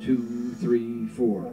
two, three, four.